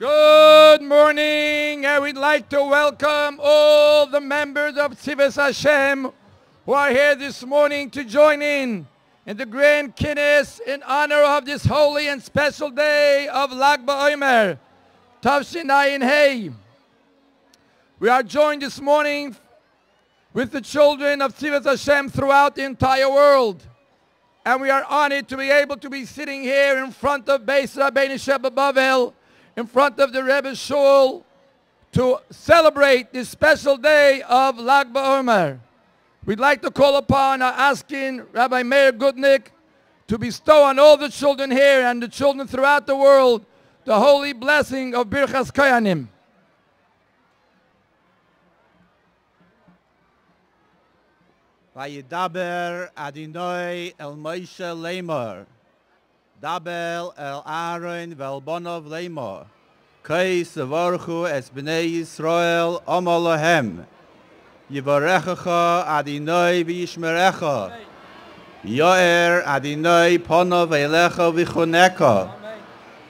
Good morning, and we'd like to welcome all the members of Tzivos Hashem who are here this morning to join in in the grand kinnis in honor of this holy and special day of Lag BaOmer, Tavshinayin Hey. We are joined this morning with the children of Tzivos Hashem throughout the entire world. And we are honored to be able to be sitting here in front of Beis Rabbeinu Sheba Bavel, in front of the Rebbe Shul, to celebrate this special day of Lag BaOmer. We'd like to call upon our asking Rabbi Meir Gutnick to bestow on all the children here and the children throughout the world the holy blessing of Birchas Koyanim. וידבר אדינוי אל מוישה לאמור, דבר אל אהרון ואל בונוב לאמור, כי סבורכו אס בני ישראל עמו להם, יברכך אדינוי וישמרך, יואר אדינוי פונוב אליך וחונקו,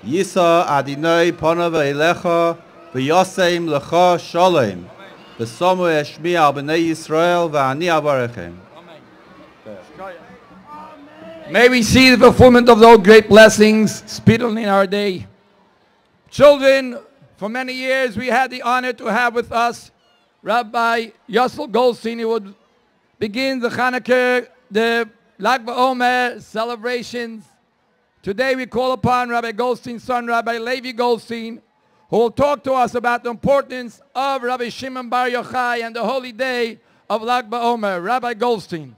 יישא אדינוי פונוב אליך ויוסם לך שולם. ושמו אשמיע על בני ישראל ואני אברכם. May we see the fulfillment of those great blessings speedily in our day. Children, for many years we had the honor to have with us Rabbi Yossel Goldstein. He would begin the Hanukkah, the Lag BaOmer celebrations. Today we call upon Rabbi Goldstein's son, Rabbi Levi Goldstein, who will talk to us about the importance of Rabbi Shimon Bar Yochai and the holy day of Lag BaOmer. Rabbi Goldstein.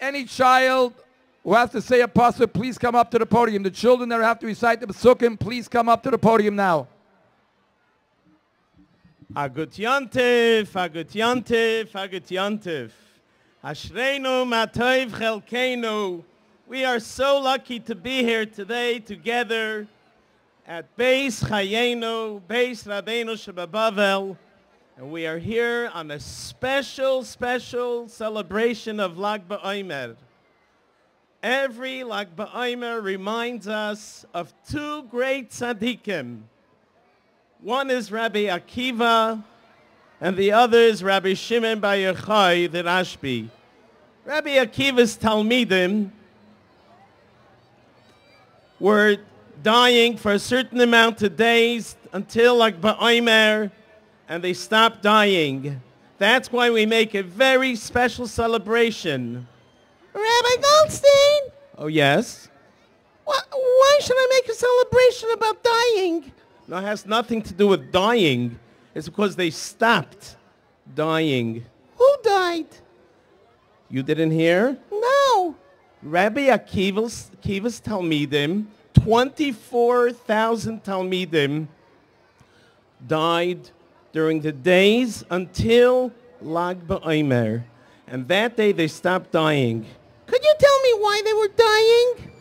Any child who has to say a pasuk, please come up to the podium. The children that have to recite the pasukim, please come up to the podium now. Agut Yantiv, Agut Yantiv, Agut Yantiv. Ashreinu Matoiv Chelkeinu. We are so lucky to be here today together at Beis Chayenu, Beis Rabbeinu Shebabavel. And we are here on a special, special celebration of Lag BaOmer. Every Lag BaOmer reminds us of two great tzaddikim. One is Rabbi Akiva, and the other is Rabbi Shimon Bar Yochai, the Rashbi. Rabbi Akiva's Talmidim were dying for a certain amount of days until Lag BaOmer, and they stopped dying. That's why we make a very special celebration. Rabbi Goldstein, Oh, yes? wh- why should I make a celebration about dying? No, it has nothing to do with dying. It's because they stopped dying. Who died? You didn't hear? No. Rabbi Akiva's, Akiva's Talmidim, 24,000 Talmidim died during the days until Lag BaOmer. And that day they stopped dying. Could you tell me why they were dying?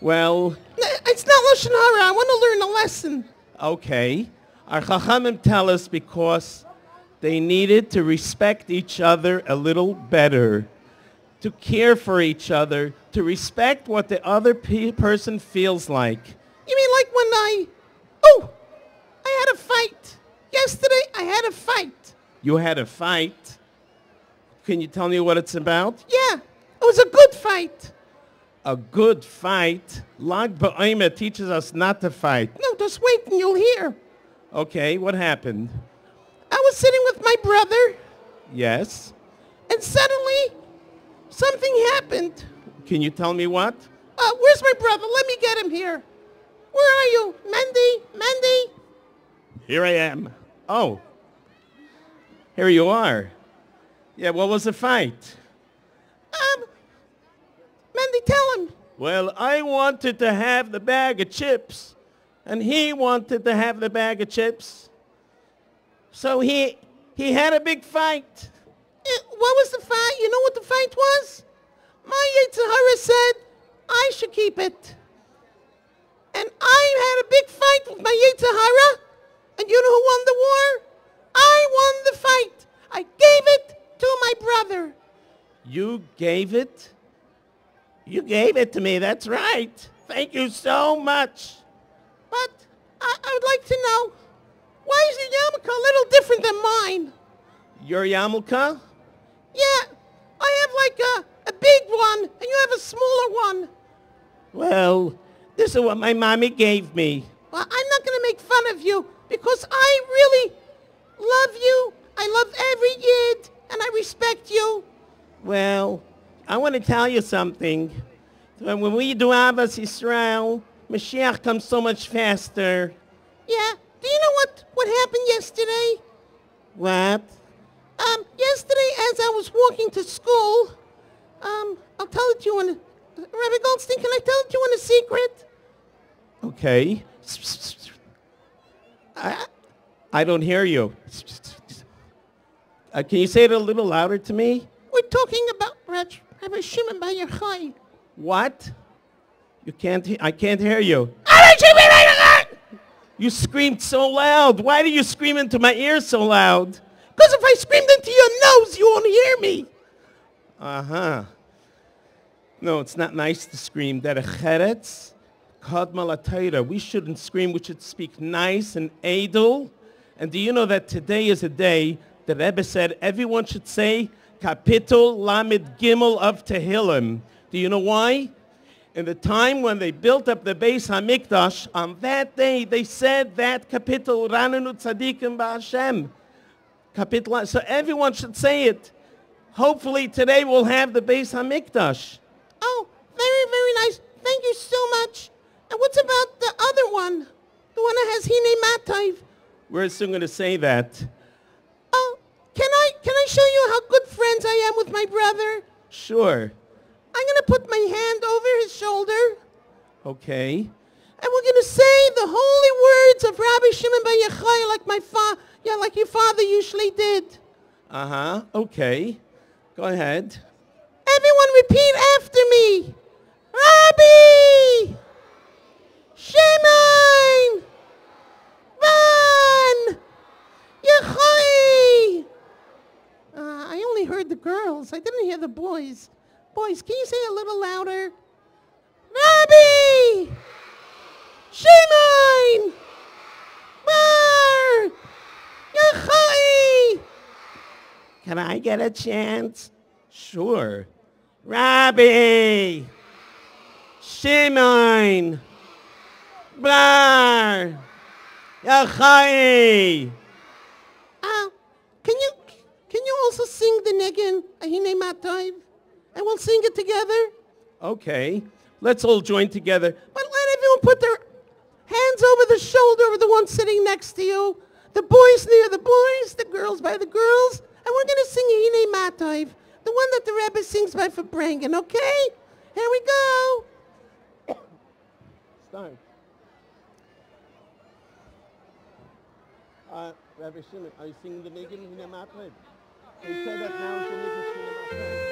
Well, It's not Lashon Hara. I want to learn a lesson. okay. Our Chachamim tell us because they needed to respect each other a little better, to care for each other, to respect what the other pe- person feels like. You mean like when I... Oh, I had a fight. Yesterday I had a fight. You had a fight. Can you tell me what it's about? Yeah, it was a good fight. A good fight. Lag BaOmer teaches us not to fight. No, just wait and you'll hear. Okay, what happened? I was sitting with my brother Yes. and suddenly something happened. Can you tell me what? Uh, where's my brother? Let me get him here. Where are you? Mendy? Mendy? Here I am. Oh. Here you are. Yeah, what was the fight? Um, Mendy, tell him. Well, I wanted to have the bag of chips, and he wanted to have the bag of chips. So he he had a big fight. Eh, What was the fight? You know what the fight was? My Yetzirah said I should keep it. And I had a big fight with my Yetzirah. And you know who won the war? I won the fight. I gave it to my brother. You gave it? You gave it to me, that's right. Thank you so much. But I, I would like to know, why is your yarmulke a little different than mine? Your yarmulke? Yeah, I have like a, a big one, and you have a smaller one. Well, this is what my mommy gave me. Well, I'm not going to make fun of you because I really love you. I love every Yid, and I respect you. Well, I want to tell you something. When we do Abbas Yisrael, Mashiach comes so much faster. Yeah. Do you know what, what happened yesterday? What? Um, yesterday as I was walking to school, um, I'll tell it to you in a... Rabbi Goldstein, can I tell it to you in a secret? Okay. I, I don't hear you. Uh, can you say it a little louder to me? We're talking about Raj- Rabbi Shimon Bar Yochai. What? You can't. He- I can't hear you. Rabbi Shimon Bar Yochai! You screamed so loud. Why do you scream into my ear so loud? Because if I screamed into your nose, you won't hear me. Uh huh. No, it's not nice to scream. That a cheretz, We shouldn't scream. We should speak nice and edel. And do you know that today is a day the Rebbe said everyone should say Kapitel Lamed Gimel of Tehillim. Do you know why? In the time when they built up the Beis Hamikdash, on that day they said that Kapitel Rananu Tzadikim Ba'Hashem. Kapitel. So everyone should say it. Hopefully today we'll have the Beis Hamikdash. Oh, very, very nice. Thank you so much. And what's about the other one? The one that has Hine Matayv? We're soon going to say that. Oh, can I, can I show you how good friends I am with my brother? Sure. I'm going to put my hand over his shoulder, Okay. and we're going to say the holy words of Rabbi Shimon Bar Yochai like my fa- yeah, like your father usually did. Uh-huh. Okay. Go ahead. Everyone repeat after me. Rabbi! Shimon! Van! Yochai! Uh, I only heard the girls. I didn't hear the boys. Boys, can you say a little louder? Rabbi! Shimon! Bar! Yochai! Can I get a chance? Sure. Rabbi! Shimon! Bar! Yochai! Uh, can you can you also sing the niggin Ahine Matayv? And we'll sing it together. Okay. Let's all join together. But let everyone put their hands over the shoulder of the one sitting next to you. The boys near the boys, the girls by the girls. And we're going to sing Ahine Matayv, the one that the Rebbe sings by for Farbrengen, okay? Here we go. Start. Uh, Rabbi Shimon, are you singing the Hine Matred? You said that now it's the Nigin Hine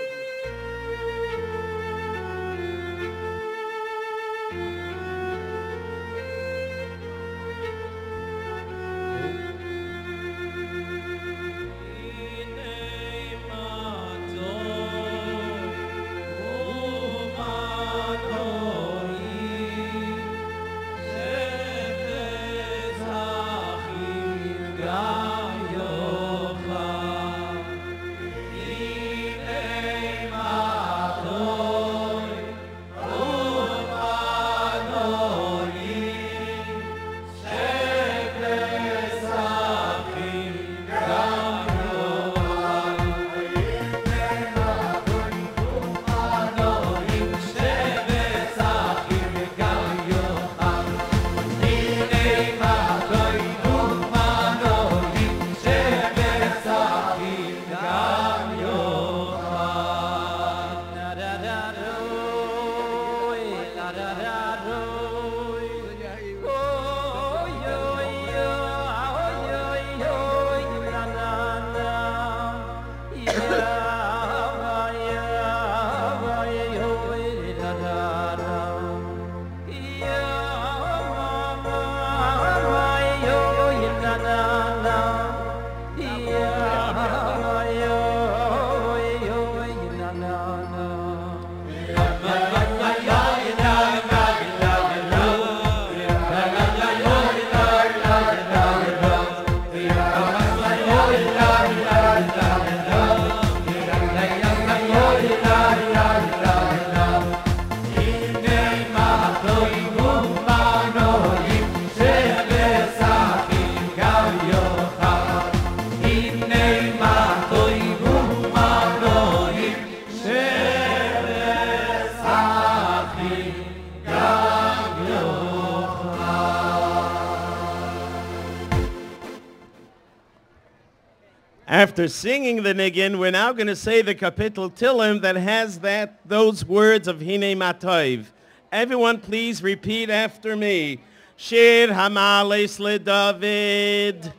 After singing the niggin, we're now going to say the kapitel Tillim that has that those words of Hine Matov. Everyone please repeat after me. Shir Hamales LeDavid.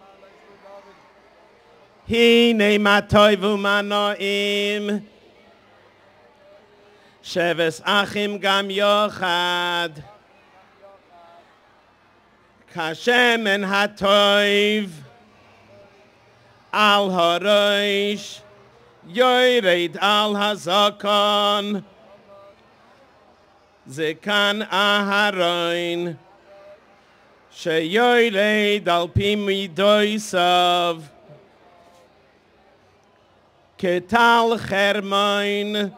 Hine Matov Umanoim. Sheves Achim Gam Yochad. Kashem en Hatoiv. al horoysh yoy reit al hazakon ze kan a haroyn she yoy reit al pim doysav ketal khermayn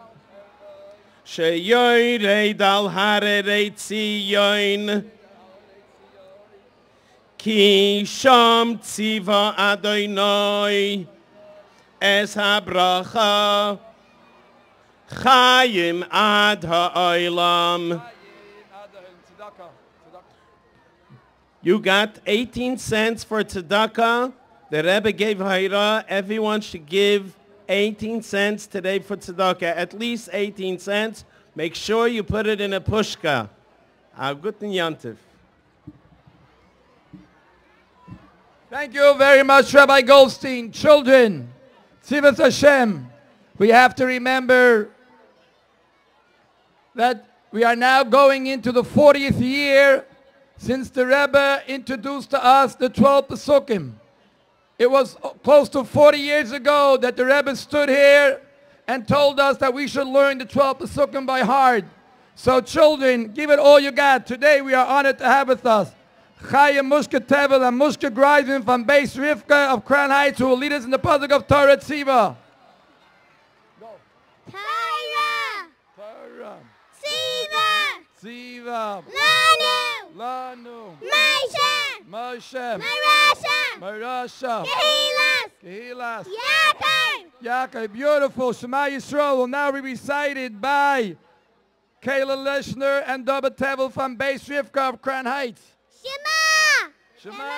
she yoy reit al hare reit si yoyn Ki sham tziva Adonai es habracha chayim ad ha'olam. You got 18 cents for tzedakah. The Rebbe gave Haira. Everyone should give 18 cents today for tzedakah. At least 18 cents. Make sure you put it in a pushka. A yantiv. Thank you very much, Rabbi Goldstein. Children, Tzivos Hashem, we have to remember that we are now going into the 40th year since the Rebbe introduced to us the 12 Pesukim. It was close to 40 years ago that the Rebbe stood here and told us that we should learn the 12 Pesukim by heart. So children, give it all you got. Today we are honored to have with us Chaya Mushka Tevel and Mushka Greisen from Beis Rivka of Crown Heights who will lead us in the public of Torah Tziva. Tyra, Torah, Siva, Tziva, Lanu, Lanu, Moshe, Moshe, Marasha, Marasha, Kehilas, Kehilas, Yaakov, Yaakov. Beautiful. Shema Yisrael will now be recited by Kayla Leshner and Dubba Tevel from Beis Rivka of Crown Heights. Shema, Shema.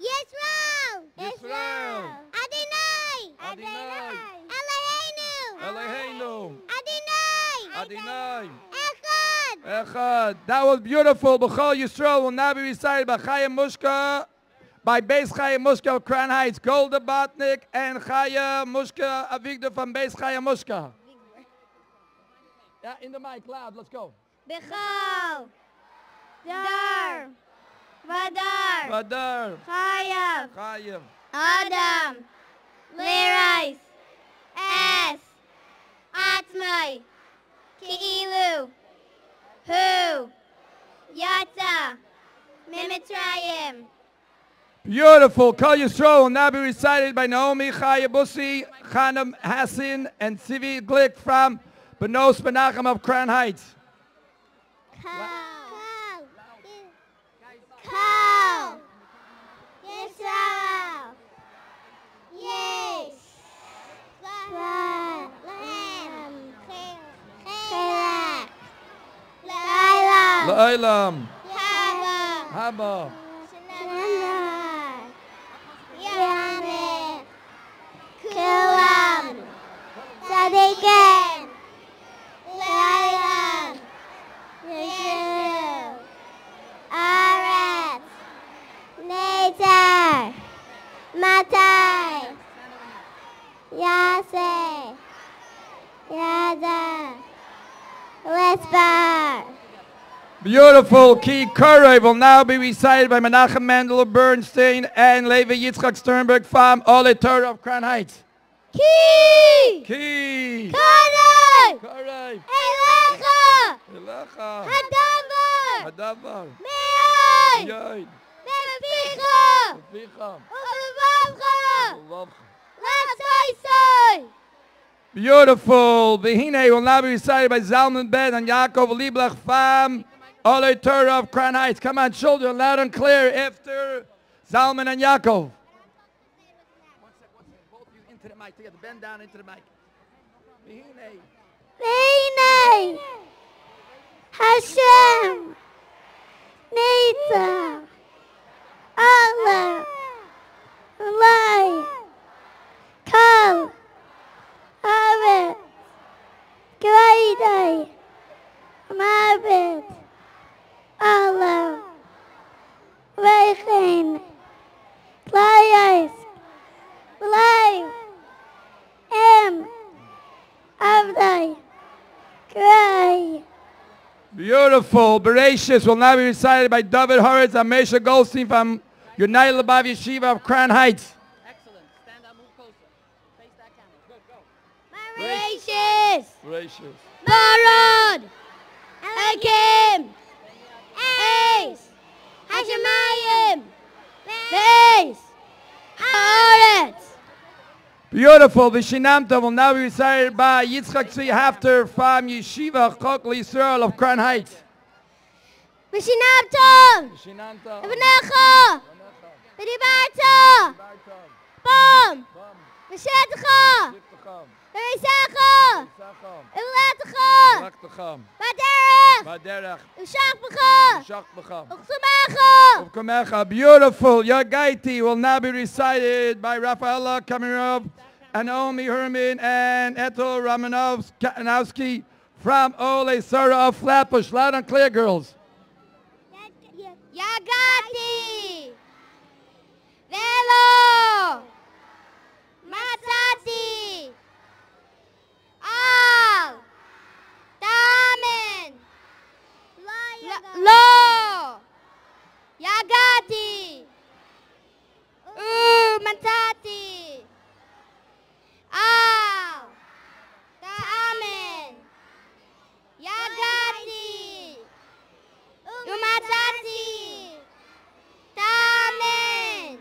Yisrael, Yisrael. Adonai, Adonai. Eloheinu, Eloheinu. Adonai, Adonai. Echad, Echad. That was beautiful. B'chol Yisrael will now be recited by Chaya Mushka, by Beis Chaya Mushka of Crown Heights, Golda Botnick, and Chaya Mushka Avigdor from Beis Chaya Mushka. Yeah, in the mic, loud. Let's go. Bechol, Dar, Vadar, Badar. Chayav, Chaya. Adam, Lirais, Es, Atzmai, Ki'ilu, Hu, Yatza, Mimitrayim, Beautiful. Kol Yisrael will now be recited by Naomi Chaya Bussi, Chanam Hassan, and Sivi Glick from Benos Menachem of Crown Heights. Kal, Kal, Yisrael, Yes, Lahem, Chelak, Hava, Haba. Shanamar, Yameh, Kulam, Tzadikim, Laila, Yeshu, Aretz, Nezer, Matai, Yada, Westbar. Beautiful. Ki Kurev will now be recited by Menachem Mendel of Bernstein and Levi Yitzchak Sternberg from Oholei Torah of Crown Heights. Ki! Ki Kadai! Kurev. Elecha! Elecha. Hadavar! Hadavar. Me'ai! Yoid. Beficha! Ficha. Ulevavcha! Love. Lachaisai! Beautiful. Behine will now be recited by Zalman Ben and Yaakov Liblach all the of Crown Heights. Come on, children, loud and clear after Zalman and Yaakov. One sec, one sec. Both you into the mic together. Bend down into the mic. Vihine. Hashem. Nita. Allah. Lai. Kal. Avet. Great day. Mavet. Beautiful. Bereshis will now be recited by David Horowitz and Mesha Goldstein from United Labav Yeshiva of Crown Heights. Excellent. Stand up, move closer. Face that camera. Good, go. Bereshis. Bereshis. Barod. Elohim eis, Hashemayim, veis, haaretz. Beautiful. Vishinamta will now be recited by Yitzchak Tzvi Hafter from Yeshiva Chokli Israel of Crown Heights. Vishinamta, Ibnecha, Vedibaita, Bom, Vishetcha, vishetcha, Verisecha, Ivlatcha, Beautiful. Yagaiti will now be recited by Rafaela Kamirov and Omi Herman and Ethel Romanowski from Ole Sara of Flatbush. Loud and clear, girls. Yagati. Velo. law. Yagati. Umantati. Al. Ta'amen. Yagati. Umantati. Ta'amen.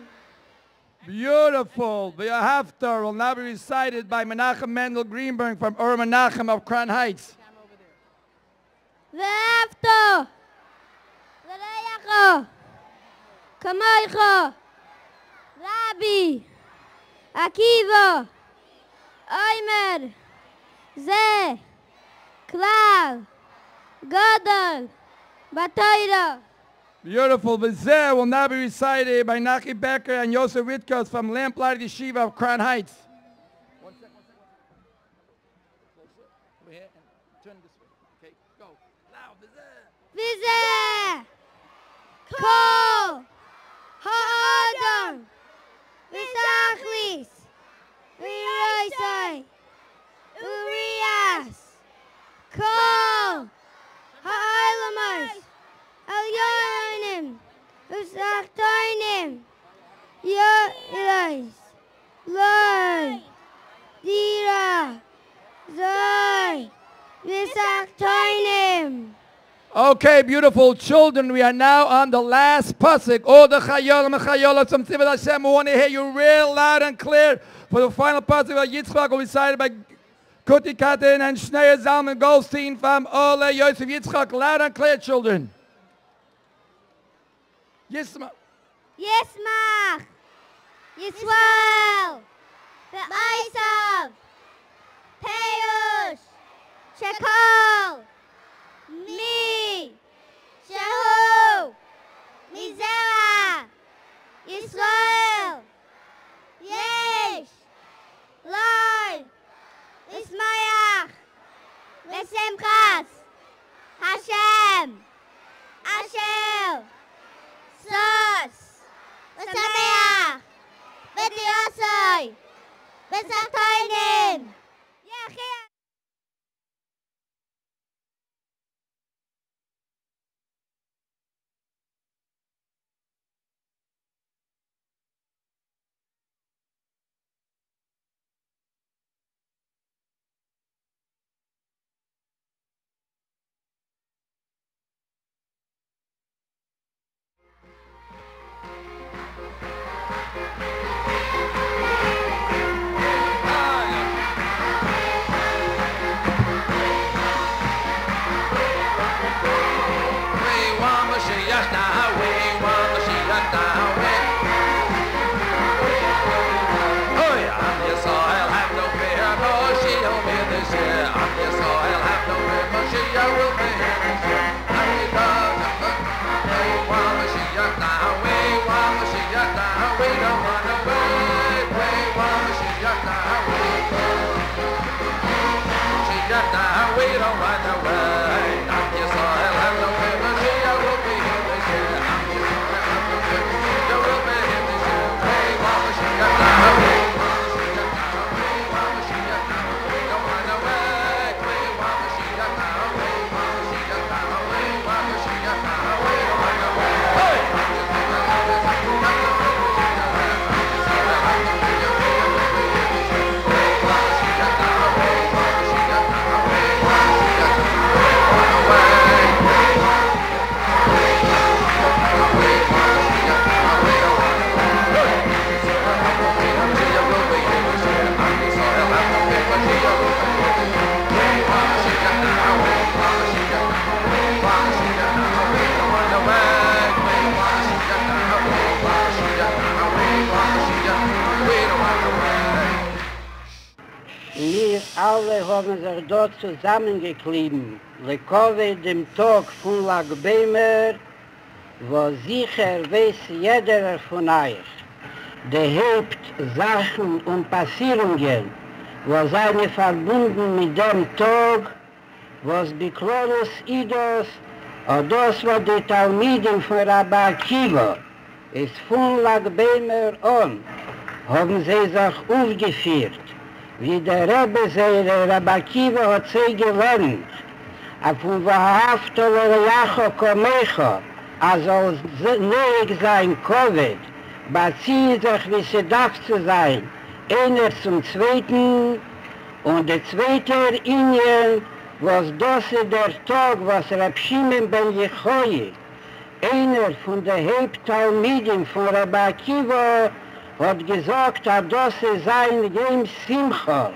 Beautiful. The Haftar will now be recited by Menachem Mendel Greenberg from Ur Menachem of Crown Heights. The after. Kamaicha, Kamaicha, Rabbi, Akiva, Oimer, Ze, Gadol, Beautiful. But will now be recited by Naki Becker and Yosef Ritkus from Lamplight Yeshiva of Crown Heights. Vizeh! Kol Ha'adam. V'tachlis V'roisai Urias. Kol Ha'alamars Elyonim V'sachtoinim Yoilis Loi. Dira. Zoi. Okay, beautiful children, we are now on the last pasuk. Oh, the chayol and chayol some tzivot Hashem. We want to hear you real loud and clear for the final pasuk of Yitzchak will be cited by Kuti Katin and Shnei Zalman Goldstein from Ole Yosef Yitzchak. Loud and clear, children. Yes, ma. Yes, ma. Yisrael. Be'aisav. Peyush. Shekol. Me. Jehu, Mizera, Israel, Yesh, Lord, Ismayach, Vesemchas, Hashem, Asher, Sos, Vesameach, Vediosoi, Vesatoinim, want dort zusammengeklebt, lekove dem Tag von Lag Beimer, wo sicher weiß jeder von euch, der hebt Sachen und Passierungen, wo seine verbunden mit dem Tag, was Biklonos Idos, und das war die Talmiden von Rabbi Akiva, ist von Lag Beimer on, haben sie sich aufgeführt, wie der Rebbe seine Rabbi Akiva hat sie gelernt, auf von Wahrhaftel oder Jacho Komecho, also neuig sein Covid, beziehen sich, wie sie darf zu sein, einer zum Zweiten, und der Zweite Ingen, was das ist der Tag, was Rab Shimon ben Yechoi, einer von der Haupttalmiden von Rab Akiva, hat gesagt, dass das ist sein Jem Simcha,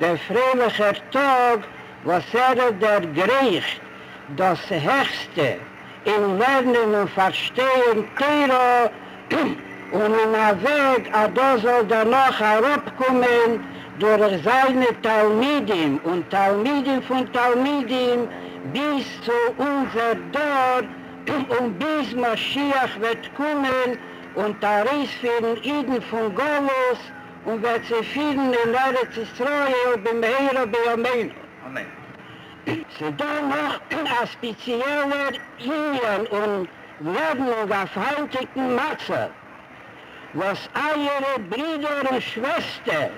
der freiliche Tag, was er der Gericht, das Höchste, in Lernen und Verstehen Teiro, und in der Weg, dass das soll danach herabkommen, durch seine Talmidim und Talmidim von Talmidim bis zu unser Dor und bis Mashiach wird kommen und der Reis für den Iden von Golos und wird sie finden in Eretz Israel beim Heere bei Amen. Amen. Sie da noch ein spezieller Ingen und Werdung auf heutigen Matze, was eure Brüder und Schwestern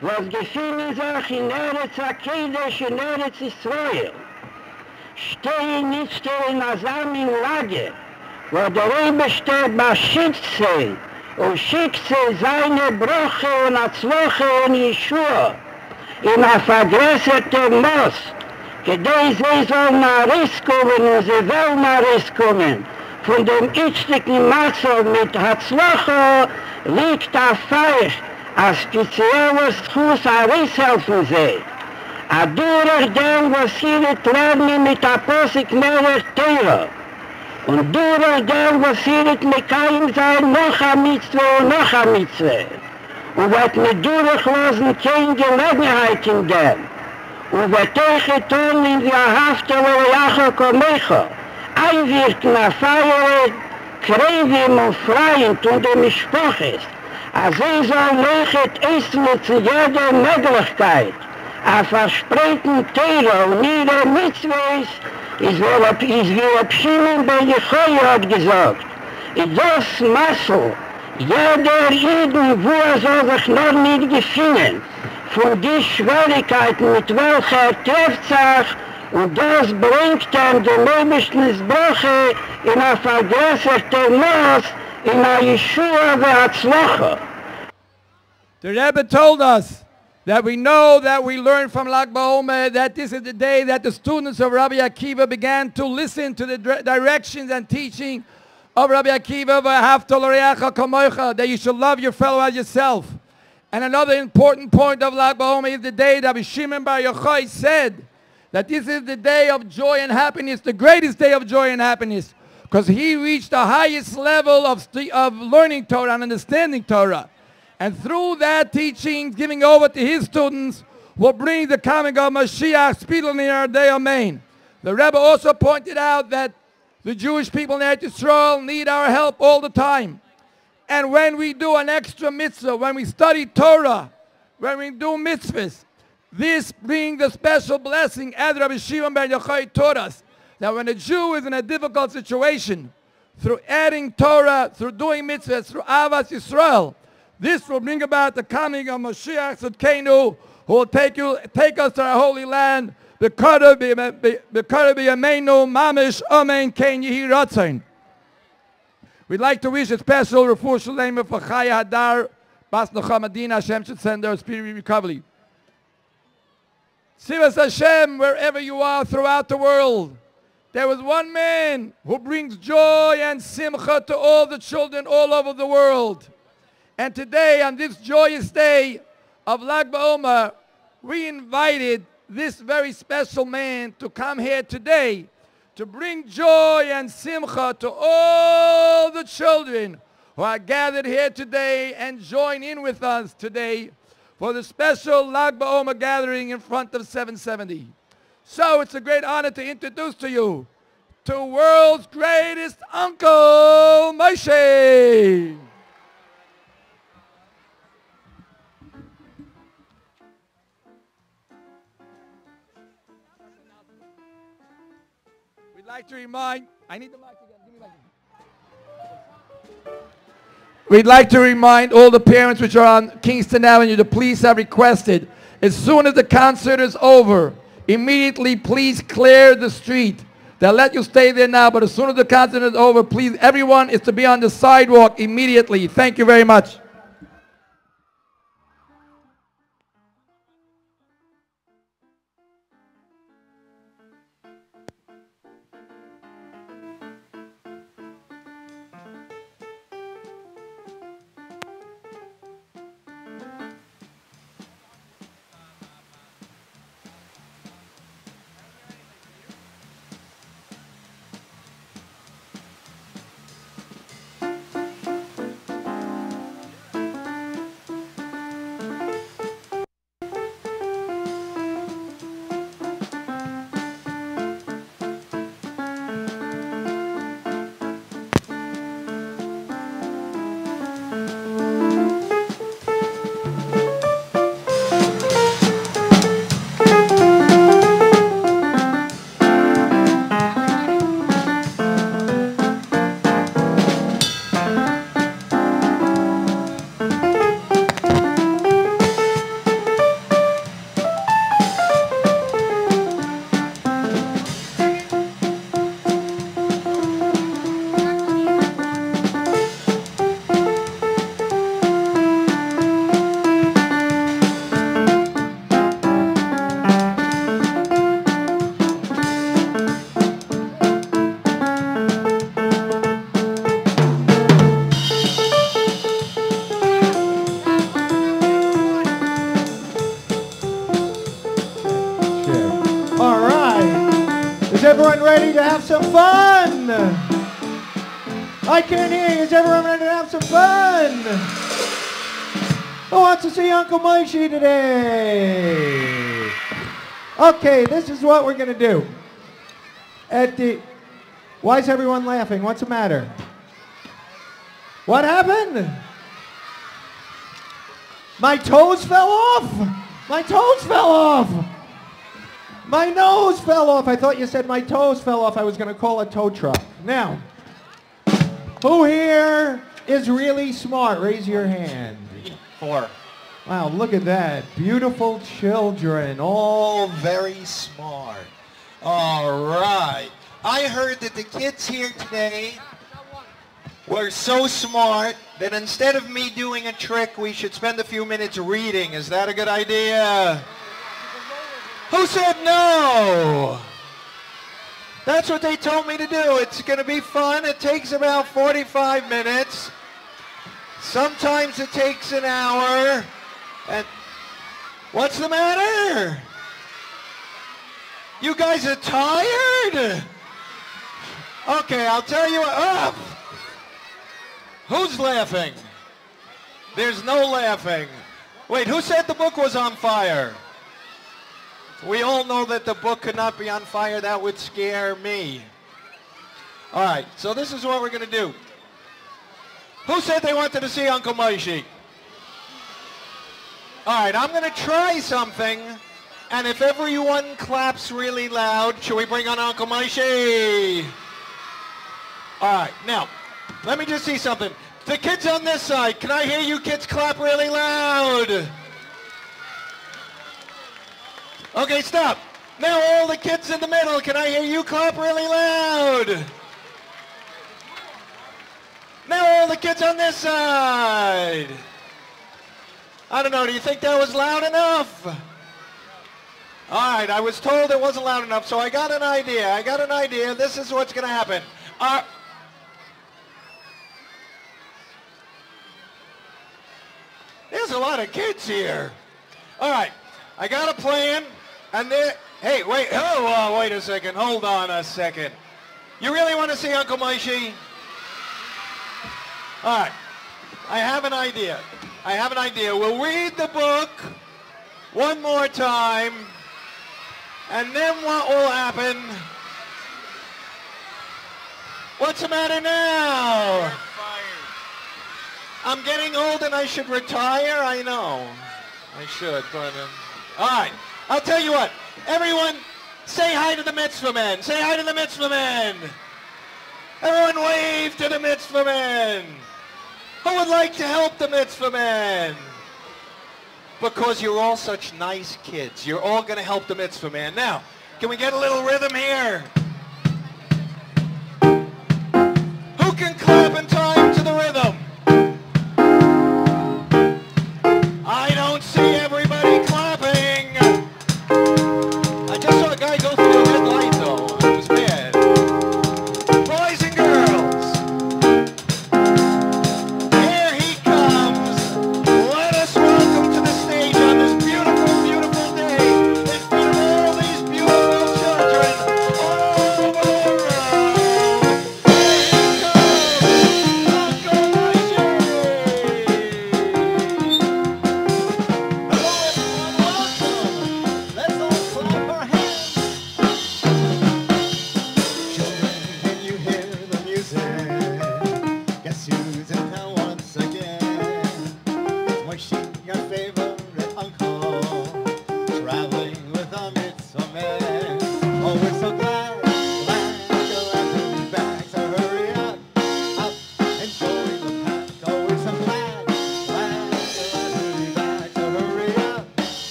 was gefinnen sich in Eretz Akedesh in Eretz Israel. Stehen nicht stehen als Amin Lage, wo der Rebbe steht bei Schickse und Schickse seine Brüche und Azwoche und Yeshua in a vergrößerte Most, gedei sie soll nach Riss kommen und sie will nach Riss kommen. Von dem Itzdigen Matzel mit Azwoche liegt a Feicht, a spezielles Fuß a Riss helfen sie. A durch dem, was sie nicht lernen mit a Posik mehr Teile. Und durch dem, was sie nicht mit keinem sein, noch a Mitzwe und noch a Mitzwe. Und wird mit durchlassen kein Gelegenheit in dem. Und wird euch getan in die Hafte, wo ihr Jacho Komecho. Einwirken a Feier, krevim und freiend und dem Spruch ist. Als sie soll lechet essen mit jeder Möglichkeit, a verspreiten Teile und ihre Mitzweis, ist wohl ab, ist wie ab Schimmen bei Jechoi hat gesagt, ist das Massel, jeder Jeden, wo er soll sich noch nicht gefunden, von die Schwierigkeiten, mit welcher er trefft sich, und das bringt ihm den Möbischen Sprache in a vergrößerte Maß, in a Yeshua ve'atzlacha. The Rebbe told us that we know that we learned from Lag BaOmer that this is the day that the students of Rabbi Akiva began to listen to the directions and teaching of Rabbi Akiva that you should love your fellow as yourself. And another important point of Lag BaOmer is the day that Shimon Bar Yochai said that this is the day of joy and happiness, the greatest day of joy and happiness, because he reached the highest level of, of learning Torah and understanding Torah. And through that teaching, giving over to his students, will bring the coming of Mashiach speedily in our day, amen. The Rebbe also pointed out that the Jewish people in Eretz Yisrael need our help all the time. And when we do an extra mitzvah, when we study Torah, when we do mitzvahs, this brings the special blessing, as Rabbi Shimon ben Yochai taught us, that when a Jew is in a difficult situation, through adding Torah, through doing mitzvahs, through Avas Yisrael, this will bring about the coming of Mashiach Tzidkenu, who will take, you, take us to our holy land. We'd like to wish a special refuah shalem for Chaya Hadar, Bas Nochamadina, Hashem should send her speedy recovery. Tzivos Hashem, wherever you are throughout the world, there was one man who brings joy and simcha to all the children all over the world. And today, on this joyous day of Lag BaOmer, we invited this very special man to come here today to bring joy and simcha to all the children who are gathered here today and join in with us today for the special Lag BaOmer gathering in front of 770. So it's a great honor to introduce to you to world's greatest uncle, Moishy. Like to remind, I need the mic again. Give me mic. We'd like to remind all the parents which are on Kingston Avenue, the police have requested, as soon as the concert is over, immediately please clear the street. They'll let you stay there now, but as soon as the concert is over, please, everyone is to be on the sidewalk immediately. Thank you very much. Wants to see Uncle Moishy today? Okay, this is what we're going to do. At the... Why is everyone laughing? What's the matter? What happened? My toes fell off. My toes fell off. My nose fell off. I thought you said my toes fell off. I was going to call a tow truck. Now, who here is really smart? Raise your hand. Four. Wow, look at that. Beautiful children, all Very smart. All right. I heard that the kids here today were so smart that instead of me doing a trick, we should spend a few minutes reading. Is that a good idea? Who said no? That's what they told me to do. It's going to be fun. It takes about 45 minutes. Sometimes it takes an hour. And what's the matter? You guys are tired? Okay, I'll tell you what. Oh. Who's laughing? There's no laughing. Wait, who said the book was on fire? We all know that the book could not be on fire. That would scare me. All right, so this is what we're going to do. Who said they wanted to see Uncle Moishy? All right, I'm going to try something, and if everyone claps really loud, should we bring on Uncle Moishy? All right, now, let me just see something. The kids on this side, can I hear you kids clap really loud? Okay, stop. Now all the kids in the middle, can I hear you clap really loud? Now all the kids on this side. I don't know, do you think that was loud enough? All right, I was told it wasn't loud enough, so I got an idea. I got an idea. This is what's going to happen. Uh, there's a lot of kids here. All right, I got a plan, and there. Hey, wait. Oh, uh, wait a second. Hold on a second. You really want to see Uncle Moishy? All right. I have an idea. I have an idea. We'll read the book one more time, and then what will happen? What's the matter now? I'm getting old and I should retire. I know. I should, but uh, all right. I'll tell you what. Everyone, say hi to the mitzvah men. Say hi to the mitzvah men. Everyone, wave to the mitzvah men who would like to help the mitzvah man? Because you're all such nice kids. You're all going to help the mitzvah man. Now, can we get a little rhythm here? Who can clap and talk?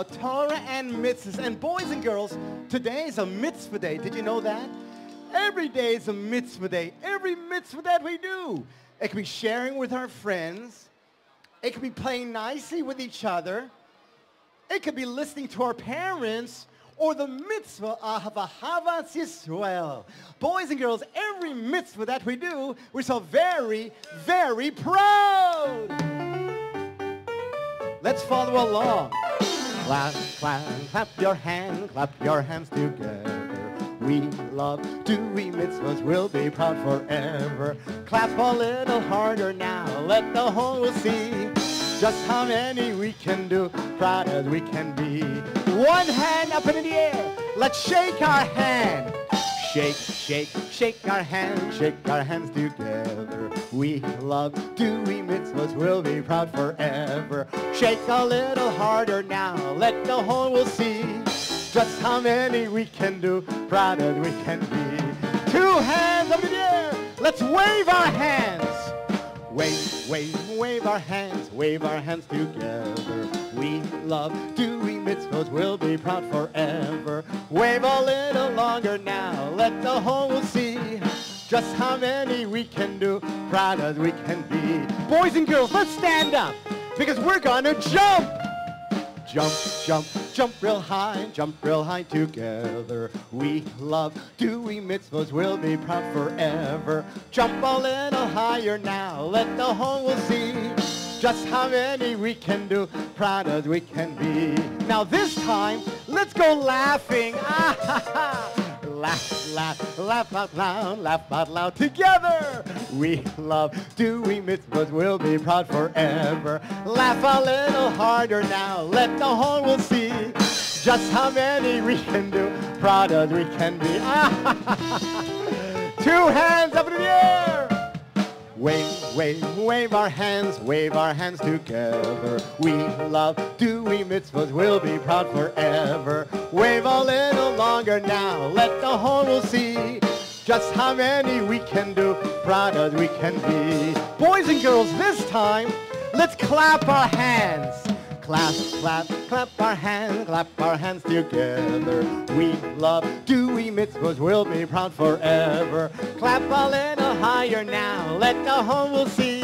about Torah and mitzvahs. And boys and girls, today is a mitzvah day. Did you know that? Every day is a mitzvah day. Every mitzvah that we do. It could be sharing with our friends. It could be playing nicely with each other. It could be listening to our parents or the mitzvah of Ahavahavat Yisrael. Boys and girls, every mitzvah that we do, we're so very, very proud. Let's follow along. Clap, clap, clap your hands, clap your hands together. We love doing Mitzvahs, we'll be proud forever. Clap a little harder now, let the whole world see just how many we can do, proud as we can be. One hand up in the air, let's shake our hand. Shake, shake, shake our hands, shake our hands together. We love doing mitzvahs, we'll be proud forever. Shake a little harder now, let the whole world see just how many we can do, proud as we can be. Two hands up in the air, let's wave our hands. Wave, wave, wave our hands, wave our hands together. We love doing mitzvahs, we'll be proud forever. Wave a little longer now, let the whole world see just how many we can do, proud as we can be. Boys and girls, let's stand up, because we're gonna jump! Jump, jump, jump real high, jump real high together. We love doing mitzvahs, we'll be proud forever. Jump a little higher now, let the whole world see just how many we can do, proud as we can be. Now this time, let's go laughing. Ah, ha, ha. Laugh, laugh, laugh out loud, laugh out loud together. We love doing mitzvahs, we'll be proud forever. Laugh a little harder now, let the whole world see just how many we can do, proud as we can be. Two hands up in the air. Wave, wave, wave our hands, wave our hands together. We love doing mitzvahs, we'll be proud forever. Wave a little longer now, let the whole world see just how many we can do, proud as we can be. Boys and girls, this time, let's clap our hands. Clap, clap, clap our hands, clap our hands together. We love doing mitzvahs, we'll be proud forever. Clap a little higher now, let the whole world see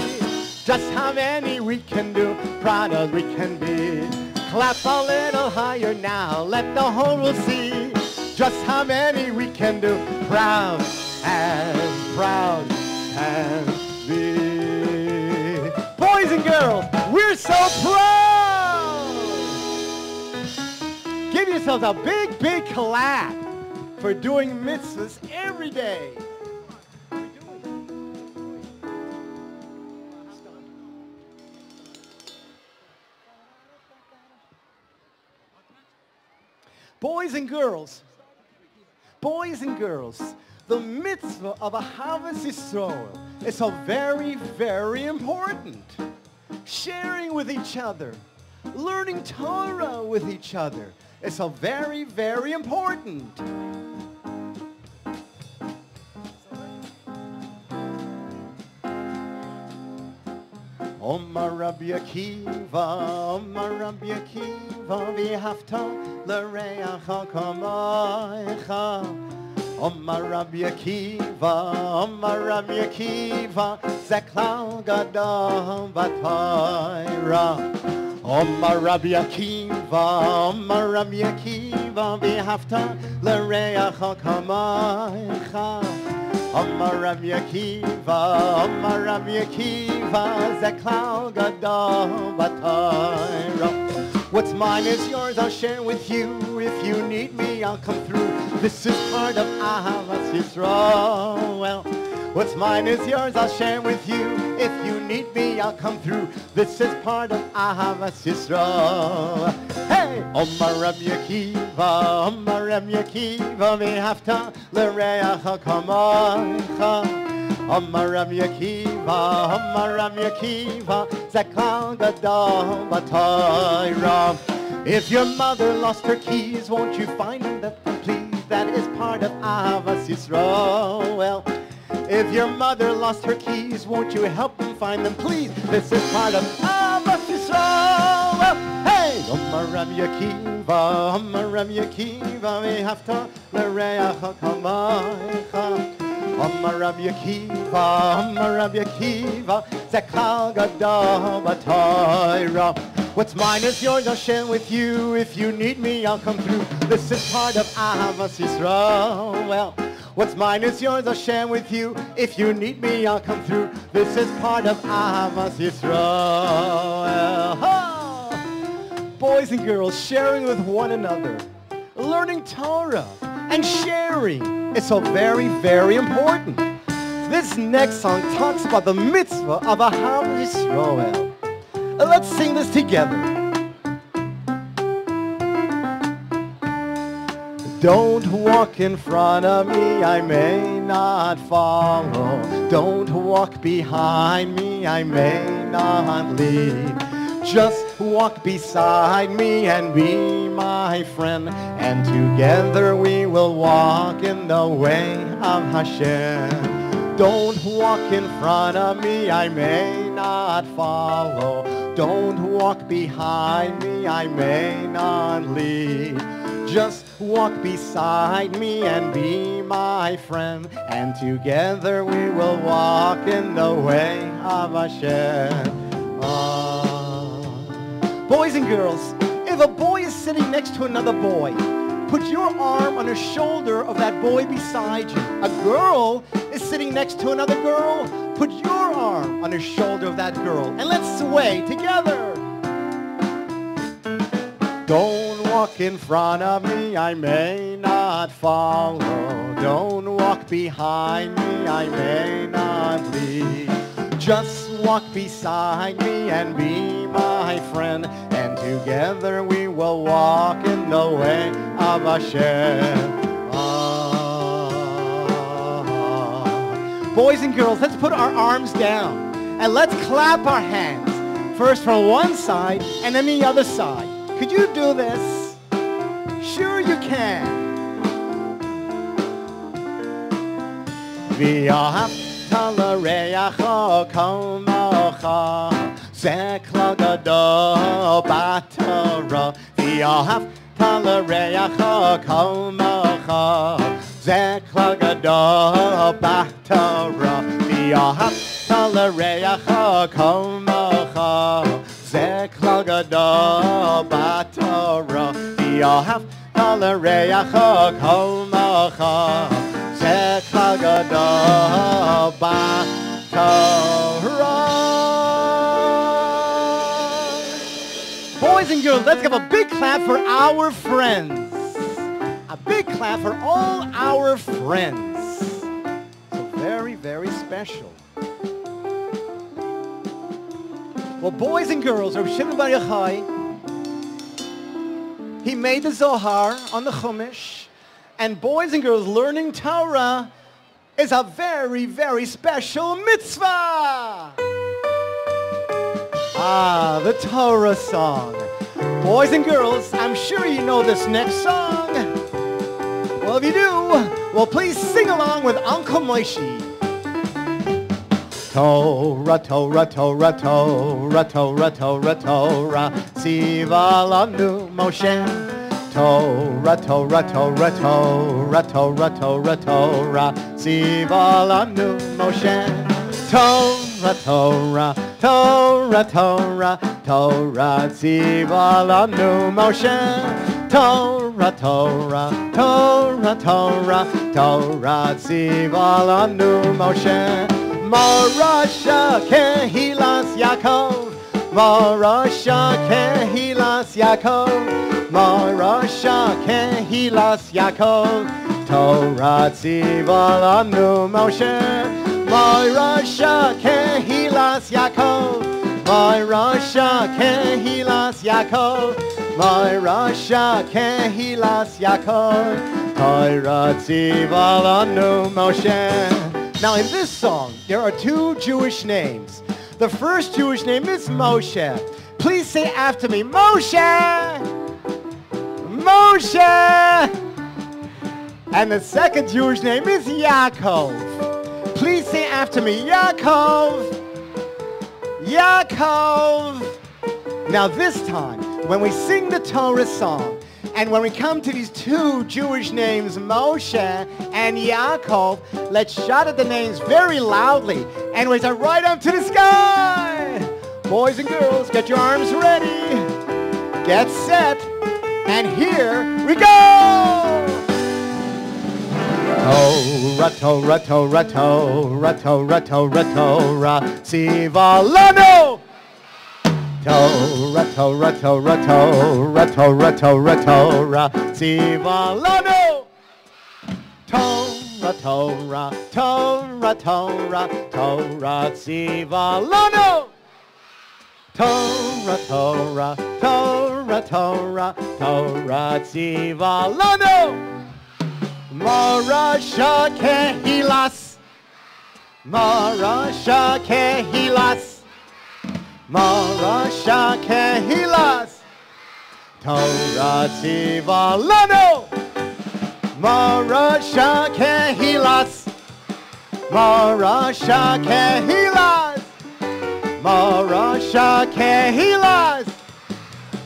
just how many we can do, proud as we can be. Clap a little higher now, let the whole world see just how many we can do, proud as proud as be. Boys and girls, we're so proud! Give yourselves a big, big clap for doing mitzvahs every day. Boys and girls, boys and girls, the mitzvah of Ahavas Yisrael is so very, very important. Sharing with each other, learning Torah with each other is so very, very important. Omar Rabbi Akiva, Omar Rabbi Akiva, v'hafta l'reacha kamaycha. Omar Rabbi Akiva, Omar Rabbi Akiva, ze klal gadol b'Torah. Omar Rabbi Akiva, B'Torah. What's mine is yours, I'll share with you. If you need me, I'll come through. This is part of Ahavas Yisrael. Well, what's mine is yours, I'll share with you. If you need me, I'll come through. This is part of Ahavas Yisrael. Hey! Omar Rabbi Akiva, Omar Rabbi Akiva, v'hafta l'reacha kamocha. Omar Rabbi Akiva, Omar Rabbi Akiva, Zeklal Gadol B'Torah. If your mother lost her keys, won't you find them complete? That is part of Ahavas Yisrael. If your mother lost her keys, won't you help them find them, please? This is part of Ahavas Yisrael. Hey! Omar Rabbi Akiva, Omar Rabbi Akiva, v'hafta l'reacha kamaycha. Omar Rabbi Akiva, Omar Rabbi Akiva, Zeklal Gadol B'Torah. What's mine is yours, I'll share with you. If you need me, I'll come through. This is part of Ahavas Yisrael. Well, what's mine is yours, I'll share with you. If you need me, I'll come through. This is part of Ahavas Yisrael. Boys and girls sharing with one another, learning Torah, and sharing is so very, very important. This next song talks about the mitzvah of Ahav Yisrael. Uh, Let's sing this together. Don't walk in front of me, I may not follow. Don't walk behind me, I may not lead. Just walk beside me and be my friend, and together we will walk in the way of Hashem. Don't walk in front of me, I may not follow. Don't walk behind me, I may not lead. Just walk beside me and be my friend, and together we will walk in the way of Hashem. Ah. Boys and girls, if a boy is sitting next to another boy, put your arm on the shoulder of that boy beside you. A girl is sitting next to another girl, put your arm on the shoulder of that girl, and let's sway together. Don't walk in front of me, I may not follow. Don't walk behind me, I may not lead. Just walk beside me and be my friend, and together we will walk in the way of Hashem. Ah. Boys and girls, let's put our arms down and let's clap our hands. First from one side and then the other side. Could you do this? Sure you can. V'ahav talareyacho komocha Ze klagado batoro V'ahav talareyacho komocha Ze klagado batoro V'ahav talareyacho komocha Ze klagado batoro V'ahav al ba Boys and girls, let's give a big clap for our friends. A big clap for all our friends. So very, very special. Well, boys and girls, Rav Shimon Bar Yochai he made the Zohar on the Chumash, and boys and girls, learning Torah is a very, very special mitzvah. Ah, the Torah song. Boys and girls, I'm sure you know this next song. Well, if you do, well, please sing along with Uncle Moishy. Torah, Torah, Torah, Torah, Torah, Torah, Torah, Tziva lanu Moshe. Torah, Torah, Torah, Torah, Torah, Torah, Torah, Tziva lanu Moshe. Torah, Torah, Torah, Torah, Torah, Tziva lanu Moshe. Torah, Torah, Torah, Torah, Torah, Tziva lanu Moshe. Marasha Kehilas Yaakov, Marasha Kehilas Yaakov, Marasha Kehilas Yaakov, Torah Tziva lanu Moshe, Marasha Kehilas Yaakov, Marasha Kehilas Yaakov, Marasha Kehilas Yaakov, Torah Tziva lanu Moshe. Now, in this song, there are two Jewish names. The first Jewish name is Moshe. Please say after me, Moshe! Moshe! And the second Jewish name is Yaakov. Please say after me, Yaakov! Yaakov! Now, this time, when we sing the Torah song, and when we come to these two Jewish names, Moshe and Yaakov, let's shout at the names very loudly and raise our right arm to the sky. Boys and girls, get your arms ready. Get set. And here we go. Torah, Torah, Torah, Torah, Torah, Torah, Torah, Tziva. Torah, Torah, Torah, Torah, Torah, Tziva lanu. Torah, Torah, Torah, Torah, Torah, Tziva Lanu. Torah, Torah, Torah, Torah, Torah, Tziva Lanu. Marasha Kehilas. Marasha Kehilas. Marasha Kehilas. Torah Tziva Lanu. Marasha Kehilas. Marasha Kehilas. Marasha Kehilas.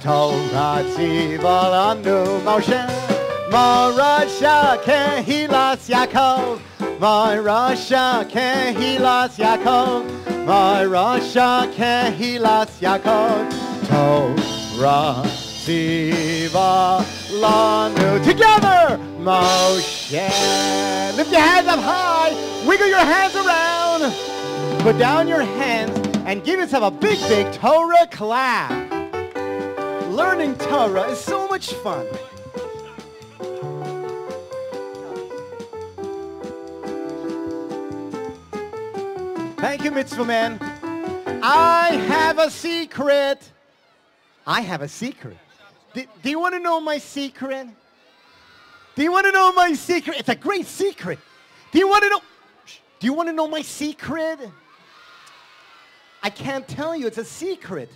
Torah Tziva Lanu Moshe. Marasha Kehilas Yaakov. Marasha Kehilas Yaakov. Marasha Kehilas Yaakov. Torah Lanu. Together, Moshe. Lift your hands up high. Wiggle your hands around. Put down your hands and give yourself a big, big Torah clap. Learning Torah is so much fun. Thank you, Mitzvah Man. I have a secret. I have a secret. Do, do you want to know my secret? Do you want to know my secret? It's a great secret. Do you want to know? Do you want to know my secret? I can't tell you. It's a secret.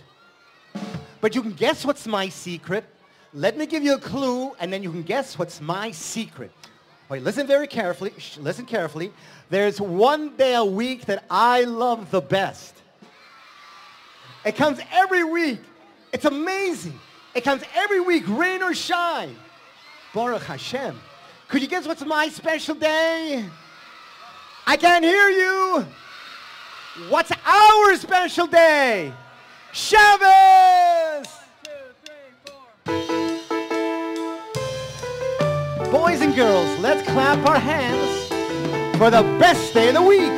But you can guess what's my secret. Let me give you a clue, and then you can guess what's my secret. Wait, listen very carefully. Shh, listen carefully. There's one day a week that I love the best. It comes every week. It's amazing. It comes every week, rain or shine. Baruch Hashem. Could you guess what's my special day? I can't hear you. What's our special day? Shabbos! Boys and girls, let's clap our hands for the best day of the week.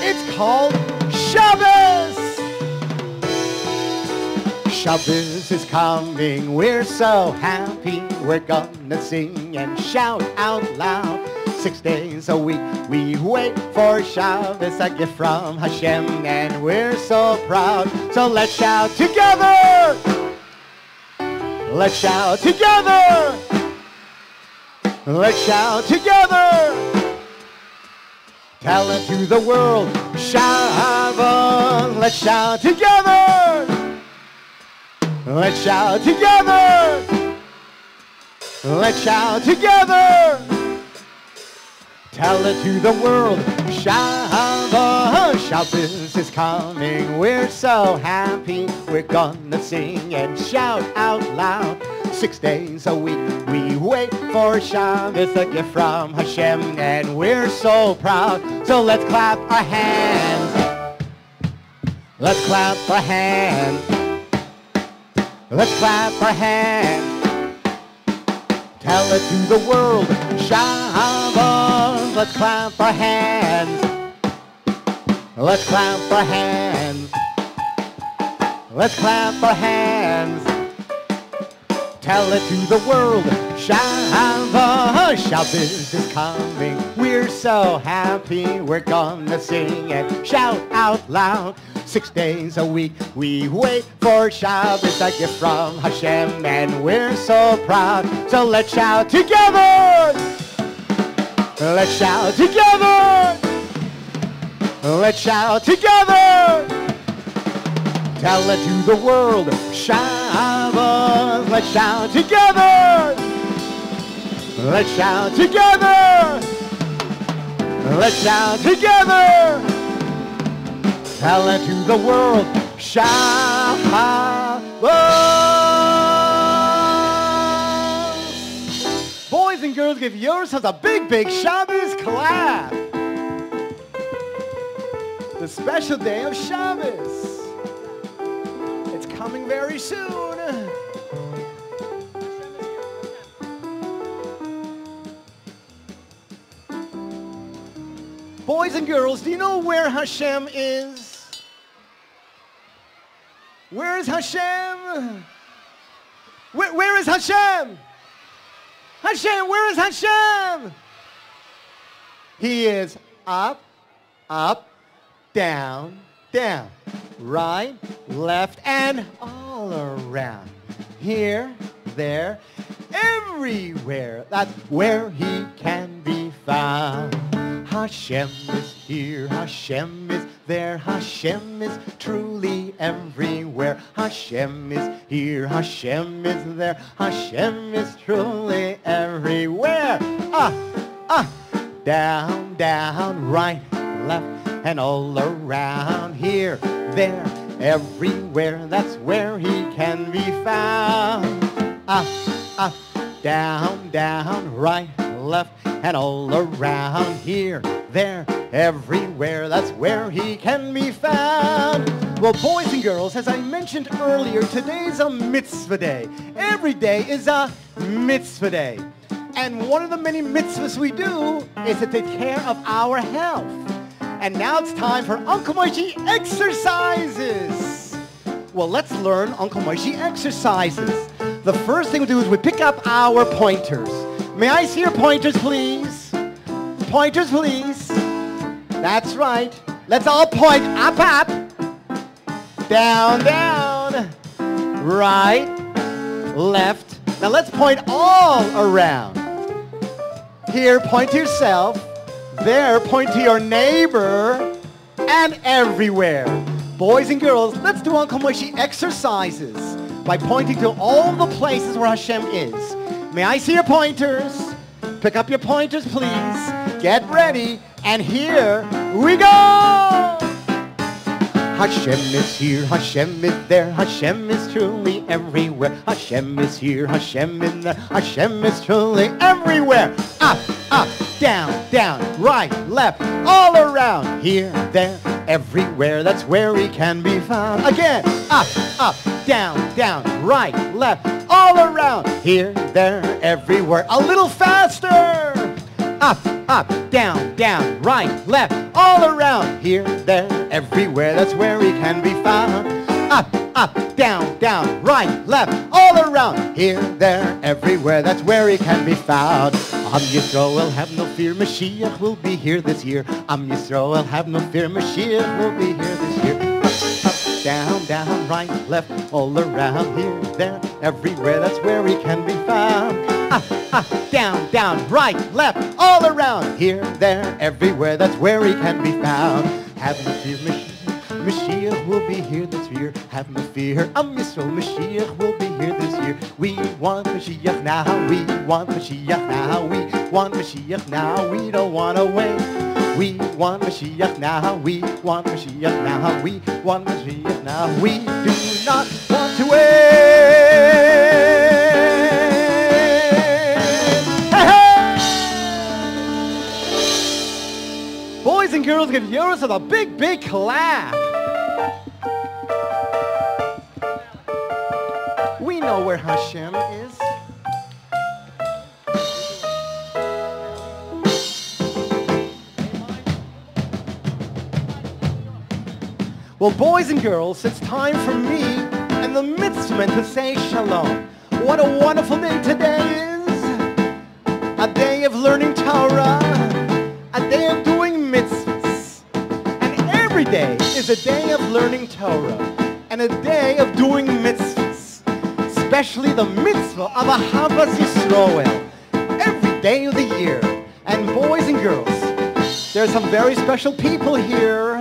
It's called Shabbos! Shabbos is coming, we're so happy. We're gonna sing and shout out loud. Six days a week we wait for Shabbos, a gift from Hashem, and we're so proud. So let's shout together! Let's shout together! Let's shout together! Tell it to the world, Shabbos! Let's shout together! Let's shout together! Let's shout together! Tell it to the world, Shabbos, Shabbos is coming. We're so happy, we're gonna sing and shout out loud. Six days a week we wait for Shabbos, a gift from Hashem, and we're so proud. So let's clap our hands. Let's clap our hands. Let's clap our hands. Tell it to the world, Shabbos. Let's clap our hands. Let's clap our hands. Let's clap our hands. Tell it to the world, Shabbos. Uh, Shabbos is coming. We're so happy. We're gonna sing and shout out loud. Six days a week we wait for Shabbos, a gift from Hashem, and we're so proud. So let's shout together. Let's shout together. Let's shout together. Tell it to the world, Shabbos. Let's shout together. Let's shout together. Let's shout together. Tell it to the world, Shabbos. Boys and girls, give yourselves a big, big Shabbos clap. The special day of Shabbos. Coming very soon. Boys and girls, do you know where Hashem is? Where is Hashem? Where, where is Hashem? Hashem, where is Hashem? He is up, up, down, down, right, left, and all around. Here, there, everywhere. That's where he can be found. Hashem is here, Hashem is there, Hashem is truly everywhere. Hashem is here, Hashem is there, Hashem is truly everywhere. Ah, ah, down, down, right, left, and all around here, there, everywhere. That's where he can be found. Ah, ah, down, down, right, left, and all around here, there, everywhere. That's where he can be found. Well, boys and girls, as I mentioned earlier, today's a mitzvah day. Every day is a mitzvah day. And one of the many mitzvahs we do is to take care of our health. And now it's time for Uncle Moishy exercises. Well, let's learn Uncle Moishy exercises. The first thing we do is we pick up our pointers. May I see your pointers, please? Pointers, please. That's right. Let's all point up, up, down, down, right, left. Now let's point all around. Here, point to yourself. There, point to your neighbor. And everywhere. Boys and girls, let's do Uncle Moishy exercises by pointing to all the places where Hashem is. May I see your pointers? Pick up your pointers, please. Get ready. And here we go! Hashem is here, Hashem is there, Hashem is truly everywhere. Hashem is here, Hashem is there, Hashem is truly everywhere. Up, up, down, down, right, left, all around. Here, there, everywhere. That's where he can be found. Again, up, up, down, down, right, left, all around. Here, there, everywhere. A little faster. Up, up, down, down, right, left, all around. Here, there, everywhere. That's where he can be found. Up, up, down, down, right, left, all around. Here, there, everywhere. That's where he can be found. Am Yisrael, have no fear, Mashiach will be here this year. I'm Yisrael, have no fear, Mashiach will be here this year. Up, up, down, down, right, left, all around. Here, there, everywhere. That's where he can be found. Up, up, down, down, right, left, all around. Here, there, everywhere. That's where he can be found. Have no fear, Mashiach. Mashiach will be here this year. Have no fear. I'm Yisrael, Mashiach will be here this year. We want Mashiach now. We want Mashiach now. We want Mashiach now. We don't want to wait. We want Mashiach now. We want Mashiach now. We want Mashiach now. We do not want to wait. Hey, hey! Boys and girls, give yours a big, big clap. Where Hashem is. Well, boys and girls, it's time for me and the mitzvah to say shalom. What a wonderful day today is. A day of learning Torah, a day of doing mitzvahs. And every day is a day of learning Torah and a day of doing mitzvahs, especially the mitzvah of Ahavas Yisroel, every day of the year. And boys and girls, there are some very special people here,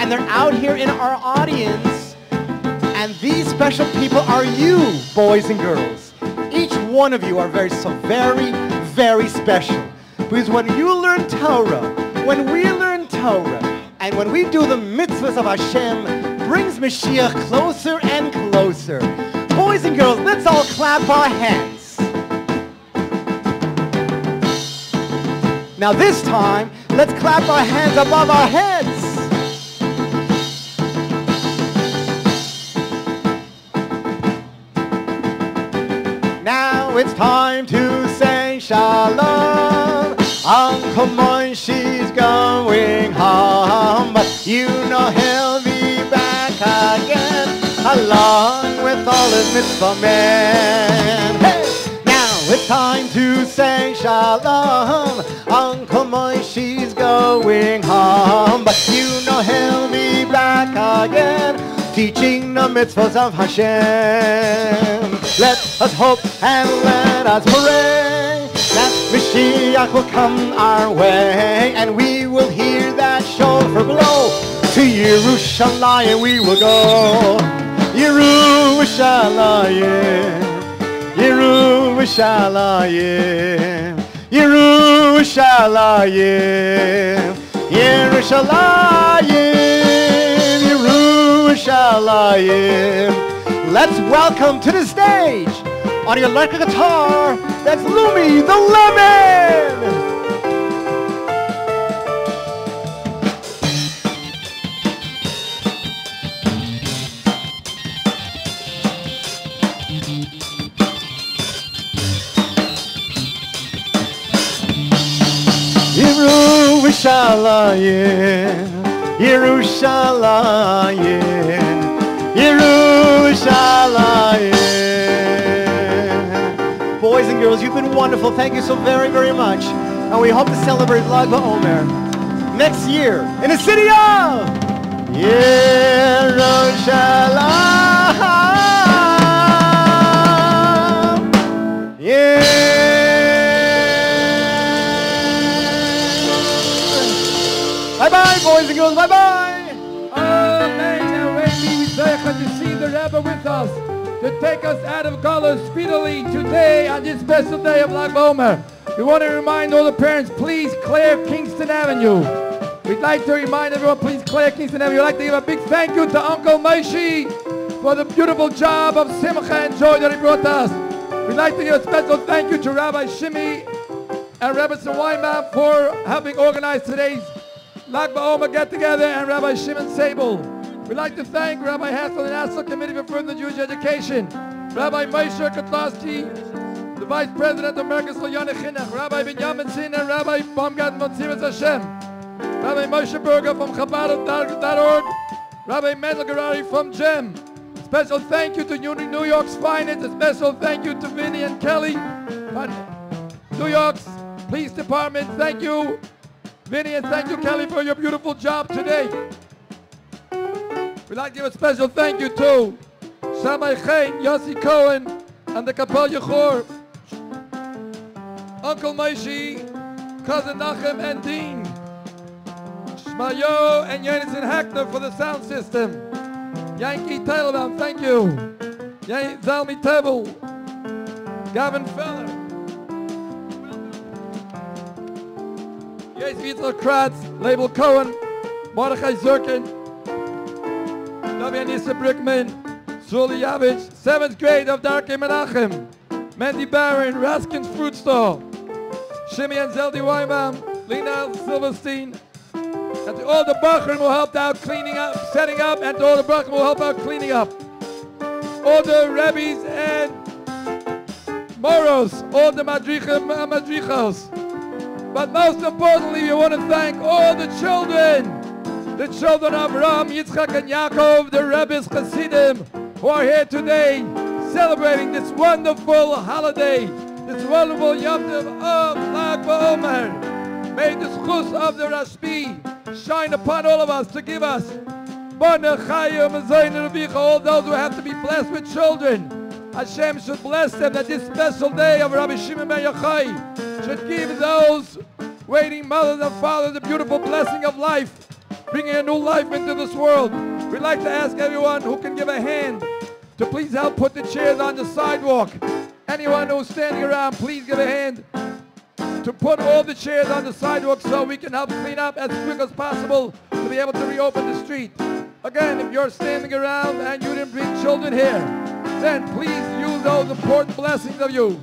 and they're out here in our audience. And these special people are you, boys and girls. Each one of you are very, so very, very special. Because when you learn Torah, when we learn Torah, and when we do the mitzvahs of Hashem, brings Mashiach closer and closer. Boys and girls, let's all clap our hands. Now this time, let's clap our hands above our heads. Now it's time to say shalom. Uncle Moishy's going home, but you know again, along with all his mitzvah men. Hey! Now It's time to say shalom. Uncle Moshe's going home, but you know he'll be back again, teaching the mitzvahs of Hashem. Let us hope and let us pray that Mashiach will come our way, and we will hear that shofar blow. To Yerushalayim we will go. Yerushalayim. Yerushalayim, Yerushalayim, Yerushalayim, Yerushalayim. Let's welcome to the stage on your electric guitar, that's Lumi the Lemon. Yerushalayim, Yerushalayim, Yerushalayim. Boys and girls, you've been wonderful. Thank you so very, very much. And we hope to celebrate Lag BaOmer next year in the city of Yerushalayim. Bye. Bye. Amen. And when we to see the Rebbe with us to take us out of color speedily today on this special day of Lag BaOmer. We want to remind all the parents, please clear Kingston Avenue. We'd like to remind everyone, please clear Kingston Avenue. We'd like to give a big thank you to Uncle Moshe for the beautiful job of simcha and joy that he brought us. We'd like to give a special thank you to Rabbi Shimi and Rabbi Weinman for helping organize today's Lag BaOmer get together and Rabbi Shimon Sable. We'd like to thank Rabbi Hassel and National Committee for Further Jewish Education, Rabbi Moshe Kotlarsky, the Vice President of Merkos L'Inyonei Chinuch, Rabbi Benjamin Sin and Rabbi Baumgarten von Hashem, Rabbi Moshe Berger from Chabad.org, Rabbi Mendel Garari from GEM. Special thank you to New York's finest. A special thank you to Vinny and Kelly, New York's Police Department. Thank you, Vinny, and thank you, Kelly, for your beautiful job today. We'd like to give a special thank you to Shammai Chain, Yossi Cohen, and the Kapel Yechor, Uncle Moshe, Cousin Nachum, and Dean. Shmayo and Jonathan Hackner for the sound system. Yankee Teitelbaum, thank you. Zalmi Tebel, Gavin Feller. Yes, Yitzhak Kratz, Label Cohen, Mordechai Zirkin, Davianissa Brickman, Zuli Yavich, 7th grade of Darkei Menachem, Mandy Barron, Raskin's Fruit Store, Shimmy and Zeldi Weinbaum, Lena Silverstein, and all the Bachrim who helped out cleaning up, setting up, and all the Bachrim who helped out cleaning up. All the Rebbe's and Moros, all the Madrichim uh, and Madrichos. But most importantly, we want to thank all the children, the children of Ram, Yitzchak, and Yaakov, the Rebbe's Chassidim, who are here today celebrating this wonderful holiday, this wonderful Yom Tov of Lag BaOmer. May the zechus of the Rashbi shine upon all of us to give us all those who have to be blessed with children. Hashem should bless them that this special day of Rabbi Shimon Ben Yochai should give those waiting mothers and fathers the beautiful blessing of life, bringing a new life into this world. We'd like to ask everyone who can give a hand to please help put the chairs on the sidewalk. Anyone who's standing around, please give a hand to put all the chairs on the sidewalk so we can help clean up as quick as possible to be able to reopen the street. Again, if you're standing around and you didn't bring children here, then please use those important blessings of you.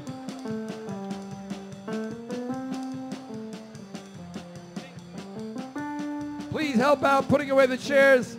Please help out putting away the chairs